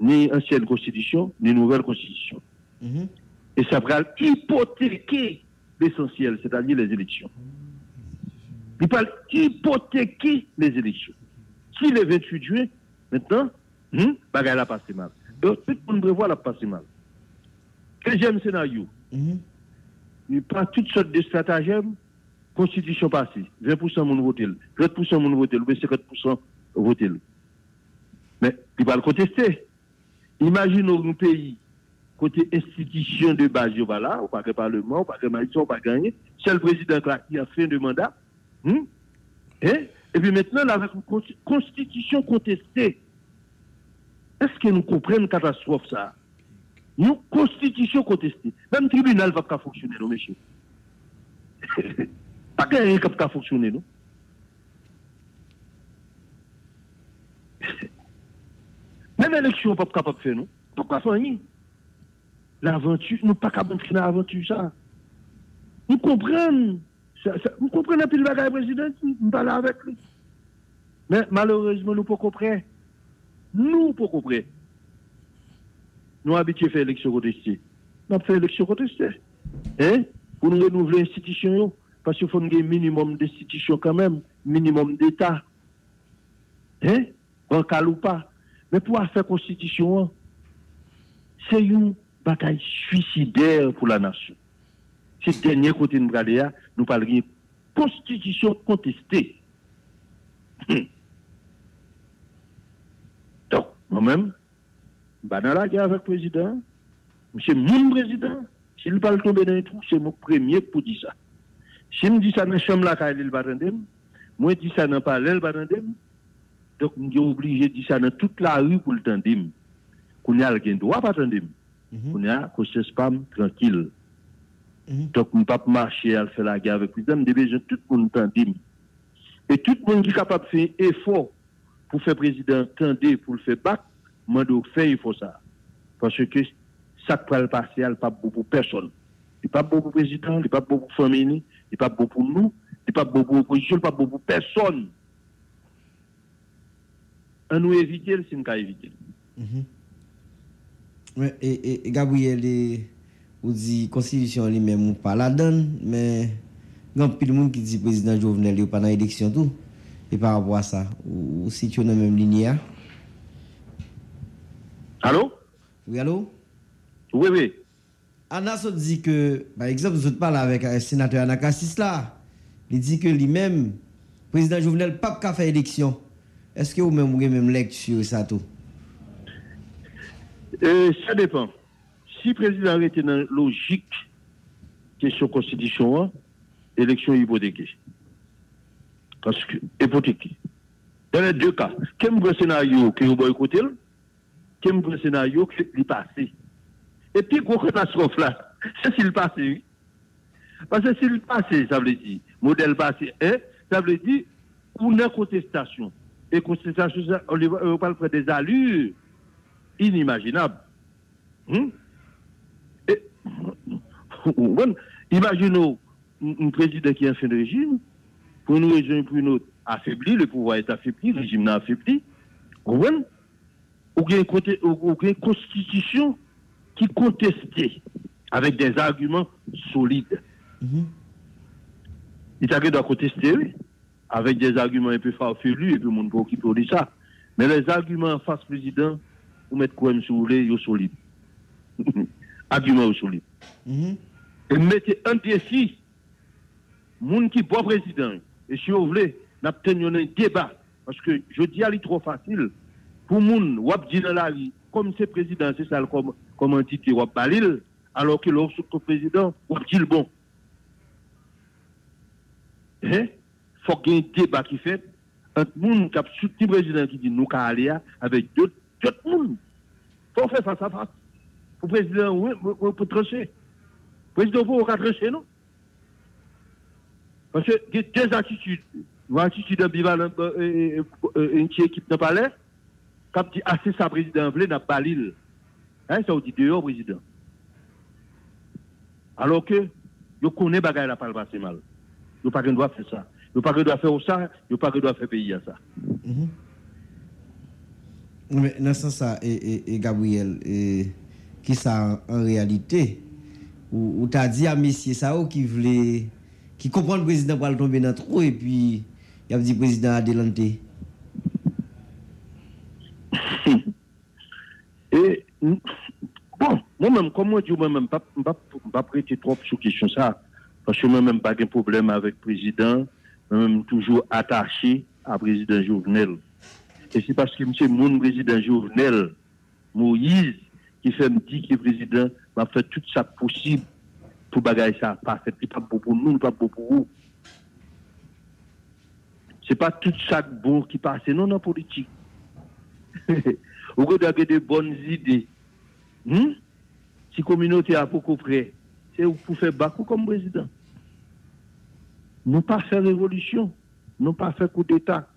ni ancienne constitution, ni nouvelle constitution. Mhm. Et ça va hypothéquer l'essentiel, c'est-à-dire les élections. Il parle hypothéquer les élections. Si le 28 juin, maintenant, hum, bagaille a passé mal. Donc, tout le monde prévoit la passer mal. Deuxième scénario, Mhm. il prend toutes sortes de stratagèmes, constitution passée, 20% mon voté, 30% mon voté, ou bien 50% voté. Il va le contester. Imaginons un pays, côté institution de base, va ou pas que parlement, ou pas que maïs, ou pas gagner, c'est le président qui a fin de mandat. Hum? Hein? Et puis maintenant, là, une con- constitution contestée, est-ce que nous comprenons catastrophe ça? Nous, constitution contestée. Même tribunal va pas fonctionner, non, monsieur. pas y ait pas fonctionner, non? Même élection, pas capable de faire, non Pourquoi faire L'aventure, nous pas capable de faire l'aventure, ça. Nous comprenons. Nous comprenons un peu le bagage président, nous parlons avec lui. Mais malheureusement, nous pas comprendre. Nous pas comprendre. Nous habitués à faire élection contestée. Nous avons fait élection contestée. Hein? Pour nous renouveler l'institution, parce qu'il faut un minimum d'institution quand même, minimum d'État. Hein? Bancal ou pas. Mais pour faire constitution, c'est une bataille suicidaire pour la nation. C'est dernier côté de nous là, nous parlons constitution contestée. Donc, moi-même, bah dans la guerre avec le président, c'est mon président. S'il parle tomber dans les trous, c'est mon premier pour dire ça. Si me dit ça dans la chambre moi je dis ça dans le palais. Dok mwen gen oblige di sa nan tout la ru pou l'tendim. Koun ya l gen dwa pa tendim. Mm -hmm. Koun ya koses pam tranquil. Mm -hmm. Dok mwen pap mache al fe la gare vek pou dem, debe jen tout moun tendim. E tout moun ki kapap fe efor pou fe prezident tende pou l fe bak, mwen do fe efo sa. Pwase ke sak pral pasyal pap bo pou person. Li pap bo pou prezident, li pap bo pou famini, li pap bo pou nou, li pap bo pou oposisyon, li pap bo pou person. an nou evite l si nou ka evite l. Mm -hmm. ouais, e Gabriel, et, ou di konstitisyon li men moun pa la don, men gen pil moun ki di prezident Jovenel yo pa nan eleksyon tou, e par apwa sa, ou, ou si tyo nan menm linye a. Allô? Oui, allô? Oui, oui. Anna so dit que, par exemple, vous parlez avec un eh, sénateur Anakassis là, il dit que lui-même, président Jovenel, pas qu'à faire élection. Est-ce que vous-même, vous avez même ça tout? Euh, ça dépend. Si le président était dans la logique question constitution, hein, élection hypothéquée. Parce que, hypothéquée. Dans les deux cas, quel est le scénario que vous boycottez, quel est le scénario qui est passé? Et puis, gros catastrophe là, c'est s'il passé, oui. Parce que s'il passé, ça veut dire, modèle passé, hein, ça veut dire, a contestation. Et contestation, ça, on, parle près des allures inimaginable. Et, bon, imaginons un président qui est en fin de régime, pour une raison ou pour une autre, affaibli, le pouvoir est affaibli, le régime n'a affaibli. Voyez? Ou bien constitution qui contestée avec des arguments solides. Mhm. Il t'a doit contester, oui, avec des arguments un peu farfelus, et puis mon peut qui peut dire ça. Mais les arguments en face président, vous mettez quoi si vous voulez, ils sont solides. arguments solides. Mhm. Et mettez un défi, moun qui boit président, et si vous voulez, nous obtenons un débat, parce que je dis à lui trop facile, pour moun, wap dit dans la vie, comme c'est président, c'est ça comme, comme entité, wap balil, alors que l'autre président, wap dit le bon. Hein? Faut qu'il y ait un débat qui fait entre moun qui a soutenu le président qui dit nous qu'à aller avec d'autres moun. Faut faire face à face. Le président, oui, pour- trancher. Le président, faut pas trancher, non? Parce que il y a deux attitudes. Une attitude ambivalente, euh, euh, euh, une équipe dans le palais, quand dit, ah, c'est ça, président, voulait, n'a pas l'île. Hein, ça, on dit dehors, président. Alors que, je connais bagaille la pas le passer mal. Je pas qu'on doit faire ça. Je pas qu'on doit faire ça, je pas qu'on doit faire pays à ça. Mhm. Mais dans ce sens, et, et, Gabriel, et, qui ça en réalité Ou, ou t'as dit à messieurs ça qui voulait, qui comprend le président pour le tomber dans trop et puis il a dit président a délanté. et bon, moi-même, comme moi, je moi-même, pas, pas prêter trop sur question ça. Parce que moi-même, pas de problème avec le président. Moi-même, toujours attaché à président Jovenel. Et c'est parce que monsieur mon président Jovenel, Moïse, qui fait me dire que le président va faire tout ça possible pour bagailler ça pas fait. pas bon pour nous, pas bon pour vous. C'est pas tout ça bon qui passe, non, dans la politique. Vous avez des bonnes idées. Hmm? Si la communauté a beaucoup près, c'est pour faire beaucoup comme président. Nous pas faire révolution, nous pas faire coup d'État.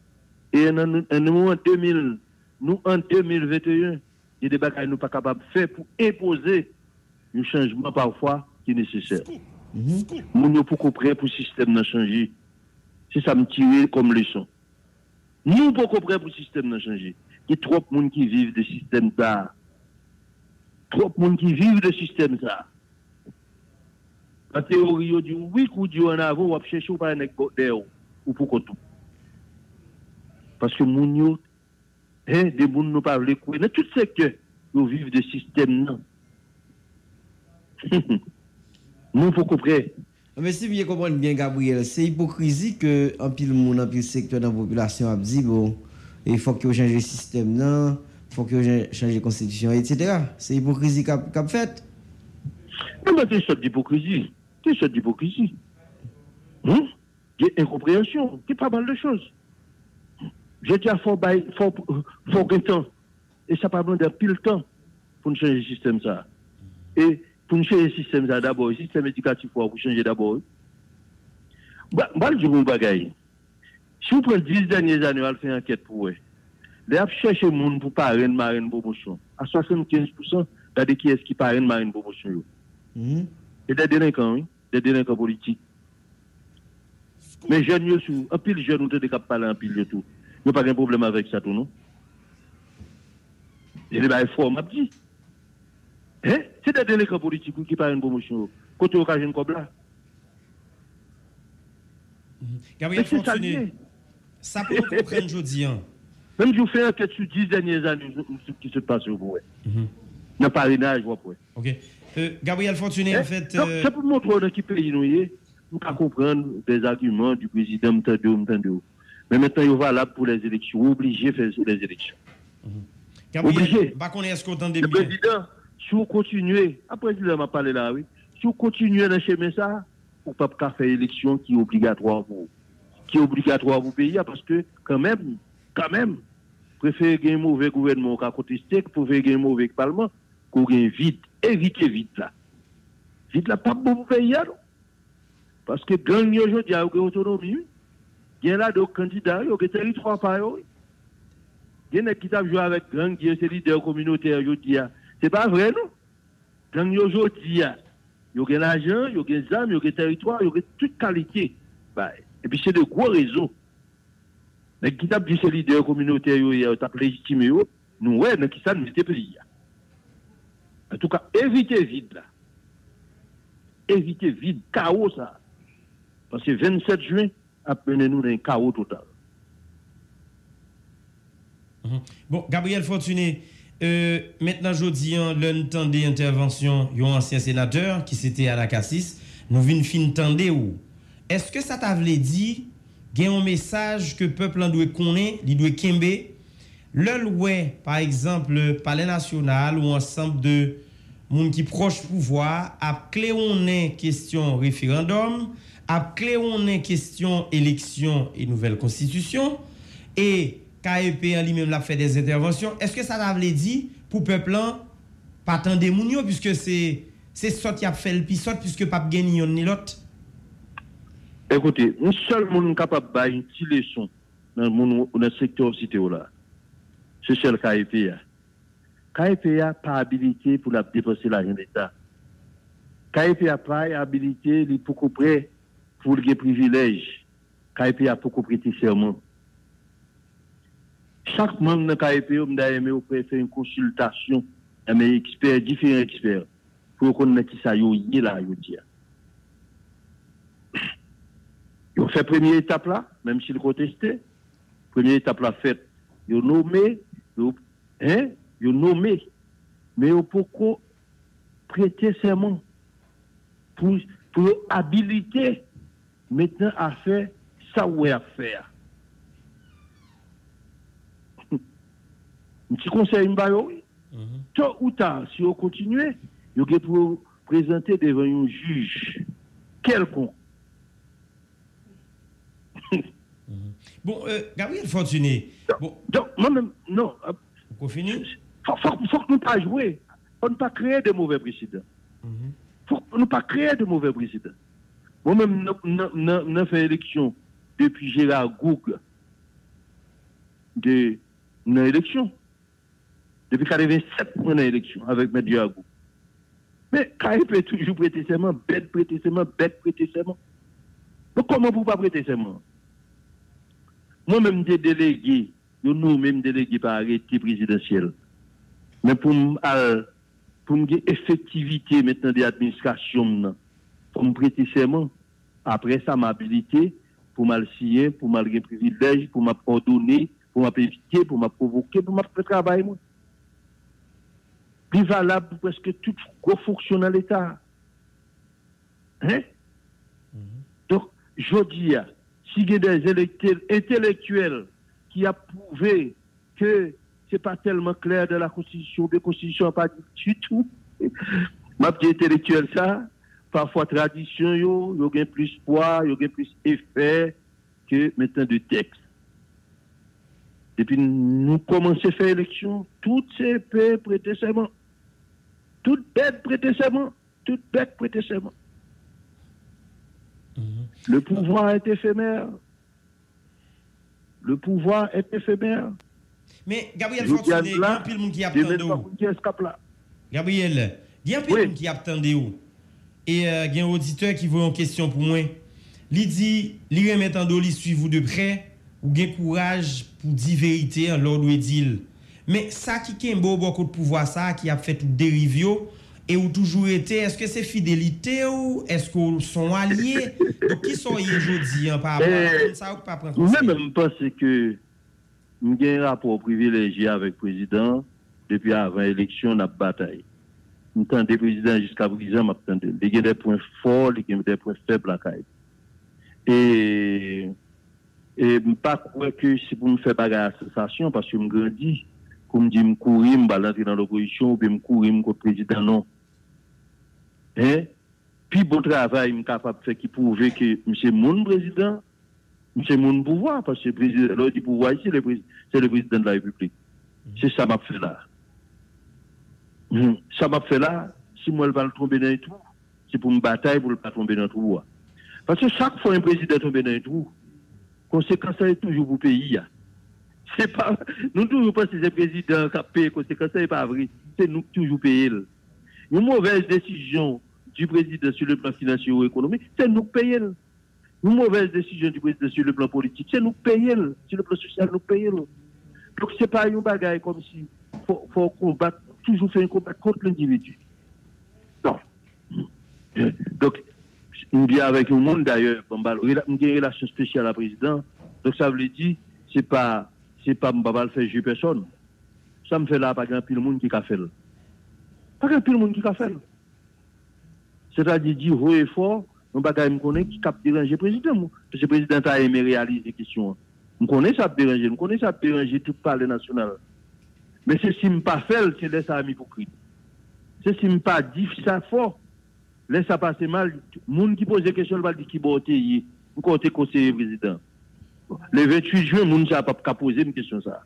Et en, en, 2000, nous en 2021, il y a des bagages que nous pas capables de faire pour imposer un changement parfois qui est nécessaire. Nous sommes prêts pour le système de changer. C'est ça me tire comme leçon. Nous prêts pour le système de changer. Il y a trop de monde qui vivent de système ça. Trop de monde qui vivent de système ça. La théorie, on dit oui, ou dit en avant, on va chercher ou pas un ou pour tout. Parce que moun yo, hein, des moun nous pas courir. Dans tout secteur, ils vivent de système non. nous faut comprendre. Mais si vous comprenez bien, Gabriel, c'est hypocrisie que un pile monde, un pile secteur dans la population a dit bon, il faut que change le système non, il faut que change la constitution, etc. C'est hypocrisie qu'a qu fait. Non, mais c'est ça d'hypocrisie. C'est. Hum? Il y a incompréhension. Il y a pas mal de choses. Je dis à faut faut faut temps et ça pas besoin de pile temps pour changer le système ça. Et pour changer le système ça d'abord, le système éducatif pour changer d'abord. Bah, bah je vous bagaille. Si vous prenez 10 dernières années, on fait une enquête pour eux. Les les gens pour parrainer marine promotion. À 75%, regardez qui est-ce qui parraine marine promotion. Mm -hmm? Et des délinquants, oui. Des délinquants politiques. Mais jeunes, un pile jeune, nous devons parler un pile de tout. Il n'y a pas de problème avec ça, tout, non? Et les bails forts, m'a dit. Hein? C'est des délinquants politiques qui parlent une promotion. Côté occasion comme là. Gabriel Fortuné, ça peut comprendre aujourd'hui. Hein. Même si vous faites enquête sur 10 dernières années, ce qui se passe au vous. Il n'y a pas parrainage, vous Ok. Euh, Gabriel Fortuné, en fait. Euh... C'est pour montrer dans quel pays nous sommes. Nous pouvons comprendre des arguments du président Mtando Mtando. Mais maintenant, il est valable pour les élections. Obligé de faire les élections. Mmh. Obligé. Bah, Le président, si vous continuez, après, le président m'a parlé là, oui. Si vous continuez dans chemin ça, vous ne pouvez pas faire élection qui est obligatoire pour qui est obligatoire pour pays, parce que, quand même, quand même, préférez un mauvais gouvernement qu'à pour faire un mauvais parlement, qu'on gagne vite, évitez vite là. Vite là, pas vous pays, Parce que gagne aujourd'hui, a une autonomie. Il y a là des candidats, il y a des territoires par. Il y a savent jouer avec gang qui est leader communautaire aujourd'hui. C'est pas vrai, non? Gang aujourd'hui, il y a l'argent, il y a des armes, il y a des territoires, il y a toute qualité. Bah, et puis c'est de gros réseaux. Mais qui savent dit ces leaders communautaires, il y a légitimé, nous, ouais, mais qui savent nous pays. En tout ka, evite vide la. Evite vide, kao sa. Pase 27 juen, apene nou den kao total. Mm -hmm. Bon, Gabriel Fortuné, euh, maintenant jodi, l'entente de intervention yon ansyen sénateur ki sete Alakassis, nou vin fin tende ou. Est-ce que sa ta vle di gen yon mesaj ke pepl an dwe konen, li dwe kembe, lèl wè, par exemple, palè nasyonal ou ansampe de moun ki proche pouvoir, ap kle onen kestyon referandum, ap kle onen kestyon eleksyon e nouvel konstitusyon, e KEP an li men la fe des intervensyon, eske sa la vle di pou peplan patan de moun yo, pwiske se, se sot yap fel pi sot, pwiske pap gen yon ni lot? Ekote, moun sol moun kapap bay yon ti leson nan moun ou nan sektor site ou la. Se sel KEP ya. N'a pas habilité pour la dépenser l'argent d'État. KEP n'a pas habilité pour près pour les privilèges, KIP a beaucoup prêté serment. chaque membre de KEP, on a aimé faire une consultation avec experts, différents experts, pour qu'on ait qui ça y est là, yo dire. Ils fait première étape là, même s'ils contestaient. Première étape là faite, ils ont nommé, ils hein, ont nommé, mais ont pourquoi prêter serment pour, pour habiliter maintenant à faire ça ou à faire? Un petit conseil, oui. Tôt ou tard, si on continue, il y a pour présenter devant un juge quelconque. Bon, euh, Gabriel Fortuné. Bon. Donc, moi-même, non. Vous finit Il faut, faut, que nous pas jouer. faut ne pas créer de mauvais précédents. Il mhm. faut ne pas créer de mauvais précédents. Moi-même, j'ai fait élection depuis Gérard Google de l'élection. Depuis 87, on a élection avec M. Diagou. Mais KIP toujours prêter serment, bête prêter serment, bête prêter serment. Donc comment vous pas prêter serment Moi-même, des délégués, nous-mêmes délégués par arrêté présidentiel. Mais pour pour me effectivité maintenant des administrations, pour me prêter serment, après ça, ma habilité pour mal signer, pour mal privilège, pour m'ordonner, pour m'éviter, pour me provoquer, pour faire travail. Moi plus valable pour presque tout gros fonction dans l'État. Hein? Mhm. Donc, je dis, si il y a des intellectuels qui a prouvé que ce n'est pas tellement clair de la Constitution, la Constitution n'a pas dit du tout, ma petite intellectuel ça, parfois tradition, il y a plus poids, il y a plus effet que maintenant de texte. Depuis nous commençons à faire l'élection, toutes ces paix prêter serment. Toute bête prêter serment. Toute bête prêter serment. Mhm. Le pouvoir est éphémère. Le pouvoir est éphémère. Mais Gabriel Fortuné, il y a un pile monde qui attend Gabriel, il y a un pile monde qui attend Et euh, il euh, y a un auditeur qui veut une question pour moi. Il dit, il remet en dos, il suit vous de près, ou bien courage pour dire vérité en l'ordre dit Mais ça qui est un beau beaucoup de pouvoir, ça qui a fait tout dérive, et ou toujours été, est-ce que c'est fidélité ou est-ce qu'on sont alliés? Donc qui sont aujourd'hui par rapport à ça ou pas prendre Moi-même, je pense que j'ai un rapport privilégié avec le président depuis avant l'élection, on a bataille. Nous des présidents jusqu'à présent, il y a des points forts, il des points faibles à. Et, et pas croire que c'est pour me faire bagarre à l'association parce que je me grandis me que je courir, je dans l'opposition, ou je courir contre le président, non. Hein? Puis bon travail, je suis capable de faire qui prouve que c'est mon président, c'est mon pouvoir, parce que le président, du pouvoir ici, c'est le président de la République. C'est ça m'a fait là. Hum. Ça m'a fait là, si moi je vais le tomber dans un trou, c'est pour me bataille pour ne pas tomber dans un trou. Parce que chaque fois un président tombe dans un trou, conséquence est toujours pour le pays. C'est pas, nous toujours pas que c'est le président qui a payé, conséquence n'est pas vrai. C'est nous qui toujours payons. Une mauvaise décision du président sur le plan financier ou économique, c'est nous payons. Une mauvaise décision du président sur le plan politique, c'est nous payons. Sur le plan social, nous payons. Donc, ce n'est pas une bagaille comme si il faut, combattre, toujours faire un combat contre l'individu. Non. Donc, on dit avec le monde d'ailleurs, une relation spéciale à président. Donc, ça veut dire, c'est pas c'est pas vais faire jouer personne. Ça me fait là, pas grand le monde qui a fait. Pas grand le monde qui a fait. C'est-à-dire, dire haut et fort, on va me connaître qui cap déranger le président. Parce que le président a aimé réaliser les questions. On connaît ça déranger, on connaît ça déranger tout le palais national. Mais c'est si pas fait, c'est laisse ça hypocrite. C'est si pas dit ça fort, laisse ça passer mal. Le monde qui pose des questions, va dire qui est on côté conseiller président. Le 28 juin, moun n'a pas poser une question ça.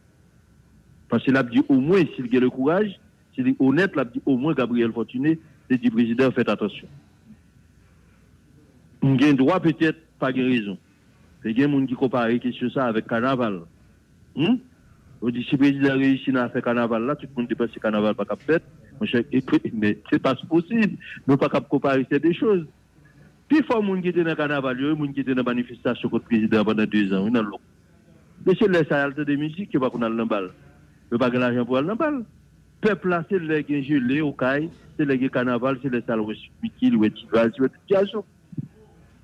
Parce qu'il a dit au moins, s'il a le courage, s'il est honnête, au moins Gabriel Fortuné, c'est dit président, faites attention. Mwen gen dwa petet pa gen rezon. Pe gen moun ki kopare kesyon sa avek kanaval. Hmm? Ou di si prezident reysi nan fe kanaval la, tout moun depase kanaval pa kap fet, mwen chek ekote, men se pas posib, mwen pa kap kopare se de chouz. Pi fwa moun ki te nan kanaval yo, moun ki te nan manifestasyon kote prezident banan 2 an, ou nan lok. Mwen se lè sa yalte de mizik, yo pa kon al nan bal. Yo pa gen l'ajan pou al nan bal. Pepla se lè gen jule, okay, se lè gen kanaval, se lè sal wè subikil, wè tigral, se wè tigasyon.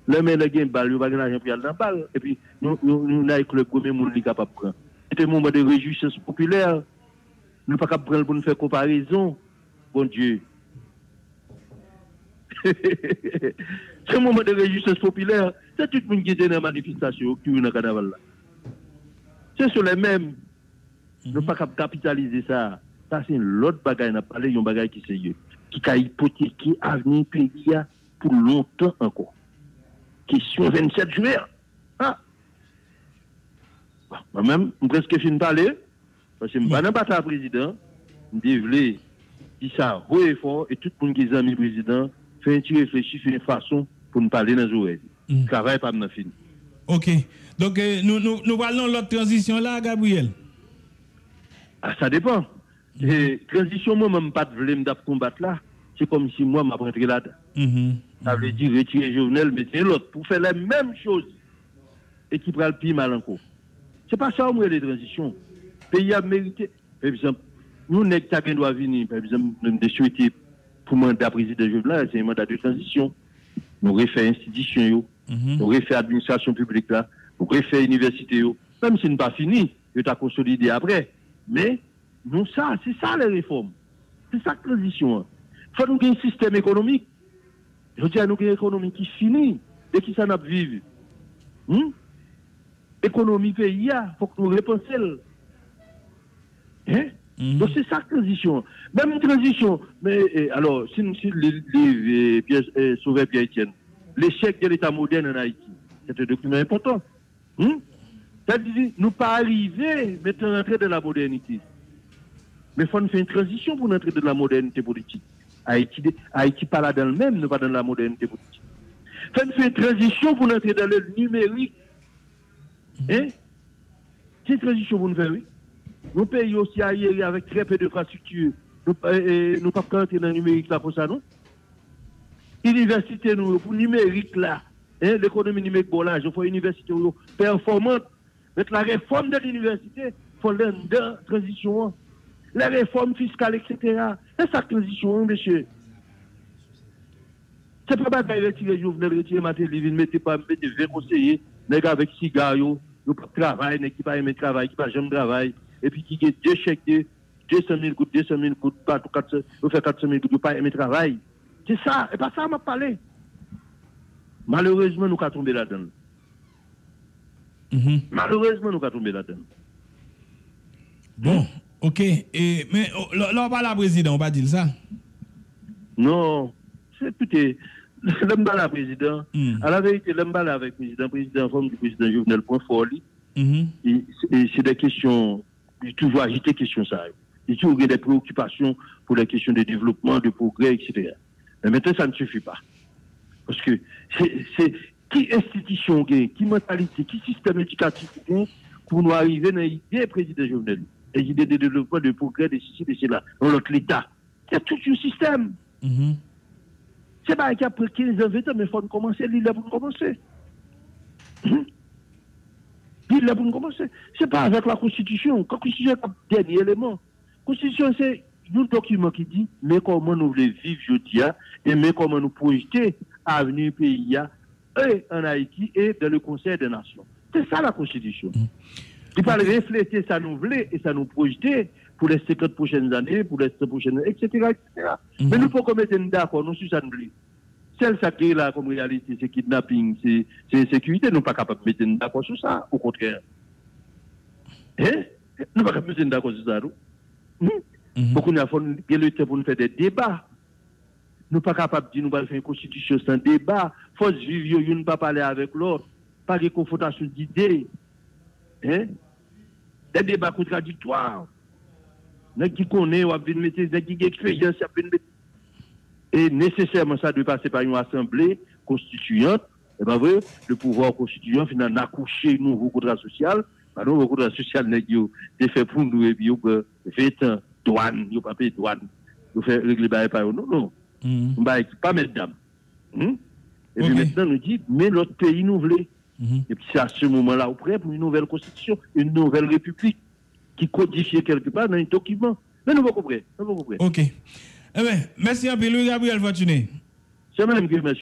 Situation. Les mais les gens balle, il pas l'argent pour aller dans balle. Et puis, nous, nous, nous, nous, le premier monde qui est capable de prendre. Un moment de réjouissance populaire. Nous pas capable prendre pour nous faire comparaison. Bon Dieu. c'est un moment de réjouissance populaire. C'est tout le monde qui est dans la manifestation qui est dans le carnaval. C'est sur les mêmes. Nous pas capitaliser ça. Ça, c'est l'autre bagaille. On a parlé d'un bagaille qui est. Qui a hypothéqué l'avenir pays pour longtemps encore. Question 27 juillet. Ah. Moi-même, je presque fini de parler. Parce que je ne suis pas président. Je voulais dire ça haut et fort. Et tout le monde qui est ami président fait un petit réfléchir, fait une façon pour nous parler dans les oreilles. Le travail pas de fini. Ok. Donc, euh, nous, nous, nous parlons de l'autre transition là, Gabriel. Ah, ça dépend. Et transition, moi, même pas de me combattre là. C'est comme si moi, je rentré là. Mhm. Ça veut dire retirer Jovenel, mais c'est l'autre pour faire la même chose et qui prend le pire mal encore. C'est pas ça, moi, les transitions. Le pays a mérité. Par exemple, nous, nous doit venir, par exemple, nous avons souhaité pour mandat président Jovenel, c'est un mandat de transition. Nous avons fait institution, Mhm. nous avons fait administration publique là, nous avons fait université, même si ce n'est pas fini, nous avons consolidé après. Mais, nous, ça, c'est ça les réformes. C'est ça la transition. Il faut nous un système économique. Je dis à nous une économie qui finit et qui s'en a vivre. Hmm? Économie pays, il faut que nous repensions. Hein? Mhm. Donc c'est ça la transition. Même une transition. Mais eh, alors, si nous si eh, Sauveur Pierre Etienne, l'échec de l'État moderne en Haïti, c'est un document important. Hmm? C'est-à-dire, nous pas arriver maintenant à entrer dans la modernité. Mais il faut nous faire une transition pour entrer dans la modernité politique. Haïti, Haïti pas là dans le même, nous pas dans la modernité politique. Nous faire une transition pour entrer dans le numérique. Hein? C'est une transition pour nous faire, oui. Nos pays aussi ailleurs avec très peu d'infrastructures. Nous ne pouvons pas entrer dans le numérique là pour ça, non? Université, nous, pour le numérique là, hein, l'économie numérique, bon là, je fais une université nous, performante. Mais la réforme de l'université, il faut l'un transition. Les réformes fiscales, etc. C'est ça transition, monsieur. C'est pas bataille retirer Jovenel, retirer Matéli, ne mettez pas, mettez 20 conseillers, les gars avec cigare, yo, pas de travail, les qui pas aimer travail, qui pas jamais travail, et puis qui get deux chèques de 200 000 gouttes, 200 000 gouttes, pas tout 400, vous faites 400 000 gouttes, vous pas aimer travail. C'est ça, et pas ça m'a parlé. Malheureusement, nous sommes tombés là-dedans. Mhm. Malheureusement, nous sommes tombés là-dedans. Bon, ok. Et, mais oh, là, on parle à président, on va dire ça. Non, c'est écoutez, l'homme la président, Mm. à la vérité, l'homme avec le président, président, forme du président Jovenel, point Mhm. et c'est des questions, il toujours agité questions ça. Il toujours des préoccupations pour les questions de développement, de progrès, etc. Mais maintenant, ça ne suffit pas. Parce que c'est qui institution, qui mentalité, qui système éducatif pour nous arriver dans l'idée président Jovenel? Les idées de développement, de progrès, de ceci, de cela, dans notre l'État. C'est tout un système. Mhm. C'est pas qu'après 15 ans, 20 ans, mais il faut commencer, l'île pour commencer. Hum? L'île pour commencer. C'est pas avec la Constitution. La Constitution est le dernier élément. La Constitution, c'est un document qui dit, mais comment nous voulons vivre aujourd'hui, et mais comment nous projeter à venir pays, et en Haïti, et dans le Conseil des Nations. C'est ça la Constitution. Il faut refléter ça nous voulait et ça nous projeter pour les 50 prochaines années, pour les 100 prochaines années, etc. etc. Mm. Mais nous, faut qu'on mette d'accord, nous, sur ça nous voulait. Celle ça crée là comme réalité, c'est kidnapping, c'est insécurité, nous ne pas capables de mettre d'accord sur ça, au contraire. Hein? Nous ne pas capables de mettre d'accord sur ça, nous. Hmm? Mm -hmm. Beaucoup nous avons le temps pour nous faire des débats. Nous ne pas capables de dire nous allons faire une constitution sans débat. Force vivre, nous ne pas parler avec l'autre. Pas de confrontation d'idées. Hein? Des débats contradictoires. Nèg qui connaît, ou a venir mettre, nèg qui expérience, mettre. Et nécessairement, ça doit passer par une assemblée constituante. Et ben vrai, le pouvoir constituant, finalement, accoucher un nouveau contrat social. Bah, nouveau contrat social, nèg c'est fait pour nous, et puis, yo, euh, 20 ans, douane, yo, pas payer douane. Yo fait régler par par Non, non. On va pas mesdames. Hmm? Et puis Ok. maintenant, nous dit, mais l'autre pays nous voulait. Mhm. Et puis c'est à ce moment-là, on prêt pour une nouvelle constitution, une nouvelle république qui codifiée quelque part dans un document. Mais nous ne comprenons pas. Ok. Eh bien, merci un peu, Louis Gabriel Fortuné. C'est même que, monsieur,